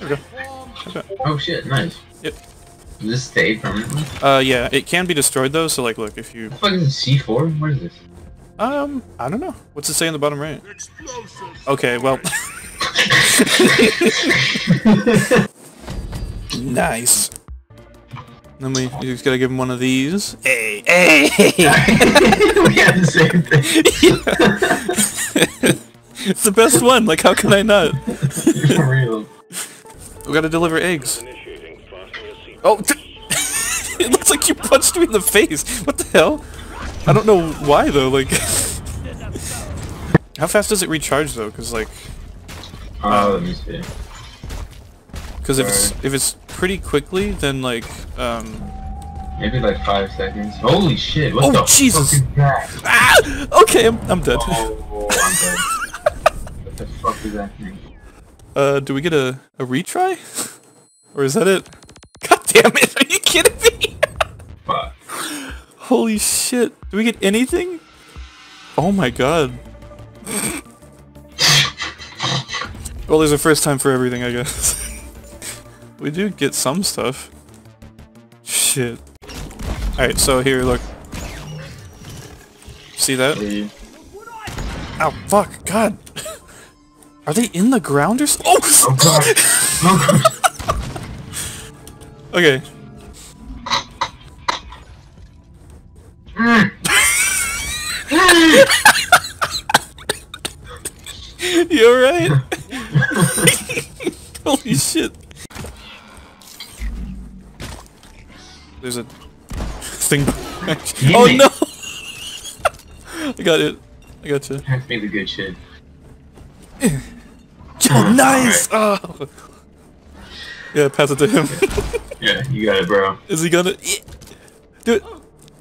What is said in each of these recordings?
There we go. Oh shit, nice. Yep. Does this stay permanently? Uh, yeah, it can be destroyed though. So like, look, if you What the fuck is this, C4? What is this? um, I don't know. What's it say in the bottom right? Explosive. Okay, well. nice. Then we, you just gotta give him one of these. Hey, hey! we had the same thing. it's the best one. Like, how can I not? For real. We gotta deliver eggs. Oh, it looks like you punched me in the face. What the hell? I don't know why though. Like, how fast does it recharge though? Cause like, Oh, let me see. cause if it's if it's pretty quickly, then like, um, Maybe like five seconds. Holy shit, what Oh, the Jesus. fuck is that? ah, okay, I'm I'm dead. Oh, I'm dead. what the fuck is that thing? Uh, do we get a a retry, or is that it? God damn it! Are you kidding me? Fuck. Holy shit! Do we get anything? Oh my god. well, there's a first time for everything, I guess. we do get some stuff. Shit. Alright, so here, look. See that? Ow, fuck, god! Are they in the ground or s- Oh! Oh god. Oh god. Okay. You alright? Holy shit. There's a thing. oh no! I got it. I got you. That's the good shit. Oh, nice! Oh. Yeah, pass it to him. Yeah, you got it, bro. Is he gonna? Yeah. Do it.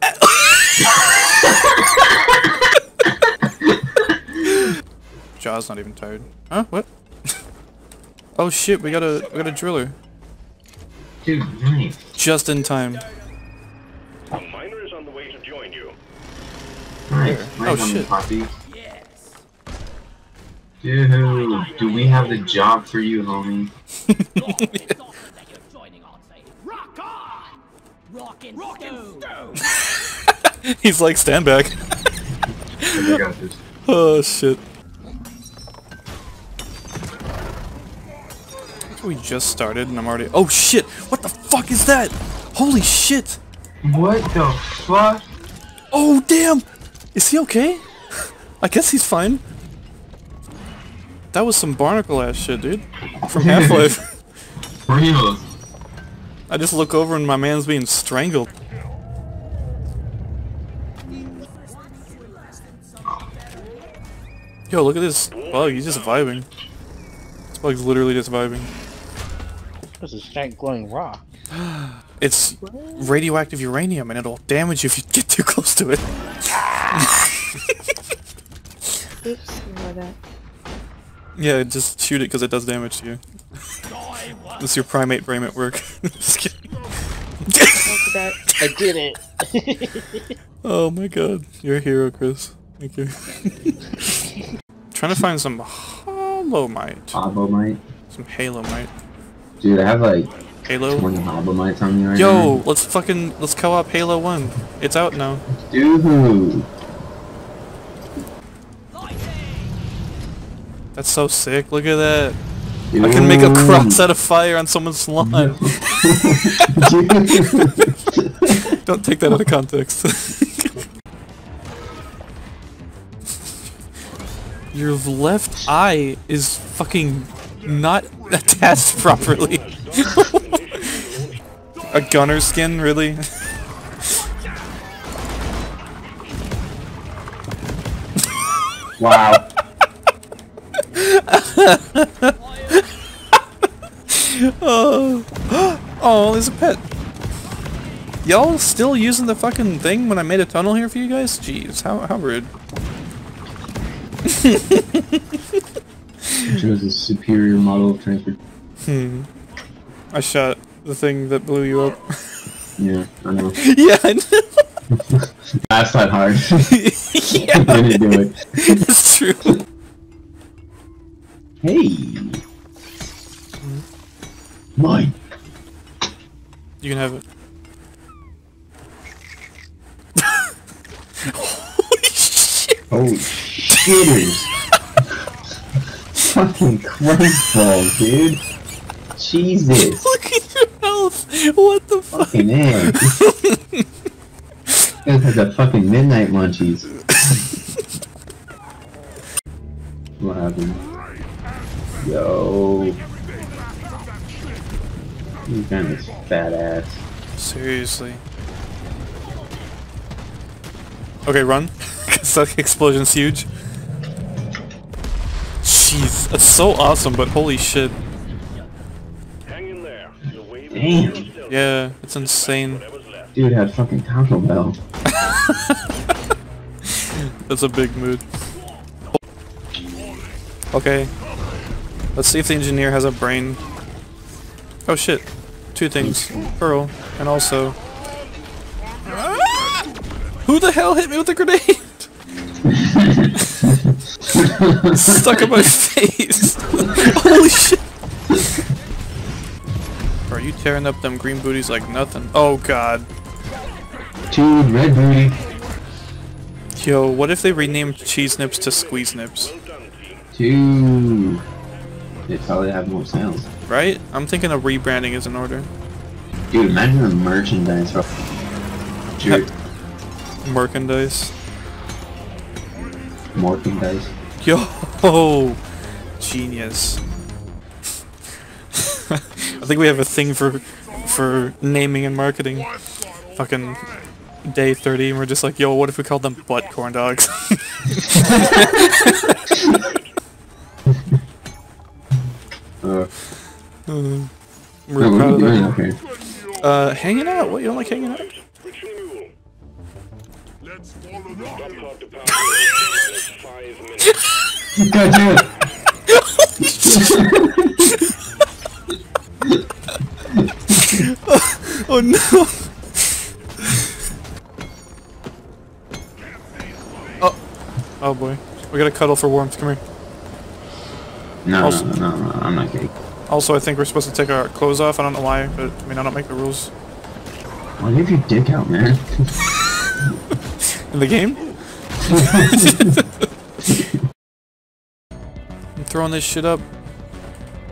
Jaw's not even tired. Huh? What? oh shit! We got a we got a driller. Dude, nice. Just in time. A miner is on the way to join you. Nice. Oh, Nice on the shit. Dude, do we have the job for you, homie? Rock on! Rockin' stone! He's like, stand back. I got this. oh shit. We just started and I'm already- Oh shit! What the fuck is that? Holy shit! What the fuck? Oh damn! Is he okay? I guess he's fine. That was some barnacle ass shit, dude. From Half-Life. Real. I just look over and my man's being strangled. Yo, look at this bug. He's just vibing. This bug's literally just vibing. This is giant glowing rock. It's radioactive uranium and it'll damage you if you get too close to it. Oops, ignore that. Yeah, just shoot it because it does damage to you. This is your primate brain at work. just kidding. That. I did it. Oh my god. You're a hero, Chris. Thank you. Trying to find some Hollomite. Obomite. Some halomite. Dude, I have like Halo? 20 Obomites on me right Yo, now. Yo, let's fucking let's co-op Halo 1. It's out now. Dude. That's so sick. Look at that. I can make a cross out of fire on someone's lawn. Don't take that out of context. Your left eye is fucking not attached properly. A gunner skin, really? wow. Oh, oh, there's a pet. Y'all still using the fucking thing when I made a tunnel here for you guys? Jeez, how how rude. Chose a superior model of transport. Hmm. I shot the thing that blew you up. Yeah, I know. yeah, I know. That's not hard. yeah, I Didn't do it. it's true. Hey. Mine. You can have it. Holy shit! Oh, shitters. Fucking Christ dude. Jesus. Look at your health! What the fuck? Fucking man. This guy has a fucking midnight munchies. what happened? Yo. You kind of fat ass. Seriously. Okay, run. Cause that explosion's huge. Jeez, that's so awesome, but holy shit. Hang in there. Damn. Yeah, it's insane. Dude had fucking Taco Bell. That's a big mood. Okay. Let's see if the engineer has a brain. Oh shit. Two things. Pearl, and also... Who the hell hit me with a grenade? Stuck in my face. Holy shit. Are you tearing up them green booties like nothing? Oh god. Dude, red booty. Yo, what if they renamed cheese nips to squeeze nips? Dude. They probably have more sales. Right? I'm thinking a rebranding is in order. Dude, imagine the merchandise for Dude, Merchandise. merchandise. Yo, genius. I think we have a thing for for naming and marketing. Fucking day 30 and we're just like, yo, what if we called them butt corn dogs? That. Uh, hanging out? What, you don't like hanging out? Switch the mule. Stop clock to power. Minus five minutes. God damn it. Oh no! oh, oh boy. We gotta cuddle for warmth, come here. No, no, no, no, I'm not gay. Also, I think we're supposed to take our clothes off. I don't know why, but I mean, I don't make the rules. Well, leave your dick out, man. In the game? I'm throwing this shit up.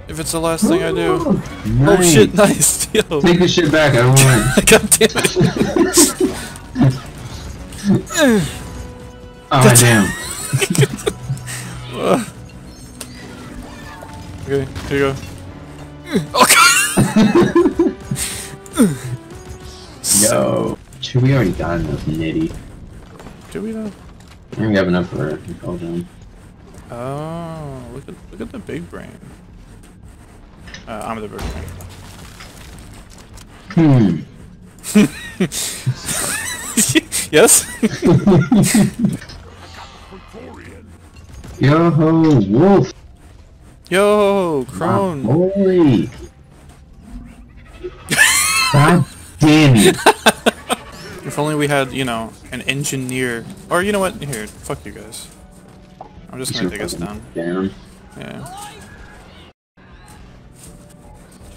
If it's the last thing I do. Oh shit, nice! Yo! Take this shit back, I don't want it. God damn it! Oh, damn. Okay, here you go. Okay! Yo. Should we already got enough nitty? Do we though? I think we have enough for all them. Oh, look at look at the big brain. Uh, I'm the big brain. Hmm. yes? Yo ho, wolf. Yo, Crone. Holy. God damn it. If only we had, you know, an engineer. Or you know what? Here, fuck you guys. I'm just gonna take us down. Down. Yeah.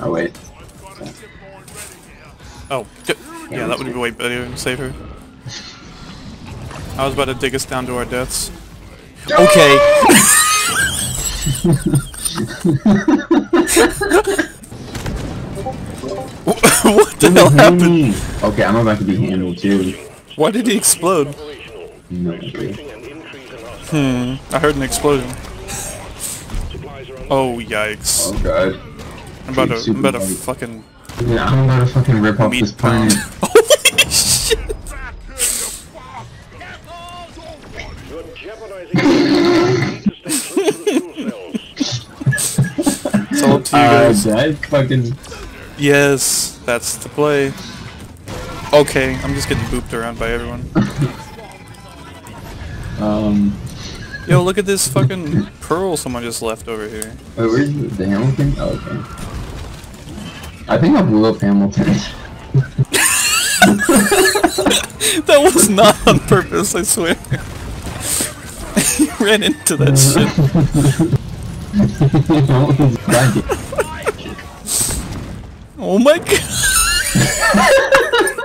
Oh wait. Oh, d- yeah, that would be way better and safer. I was about to dig us down to our deaths. Okay. what the hell happened? Okay, I'm about to be handled too. Why did he explode? No idea. An increase in us. Hmm. I heard an explosion. Supplies are on Oh yikes! Oh god. I'm about to, I'm about to fucking Yeah, I'm about to fucking rip off this planet. It's all up to you Uh, guys. that fucking. Yes, that's the play. Okay, I'm just getting booped around by everyone. Um. Yo, look at this fucking pearl someone just left over here. Wait, where's the, the Hamilton? Oh, okay. I think I blew up Hamilton. That was not on purpose, I swear. you ran into that shit. Oh my god.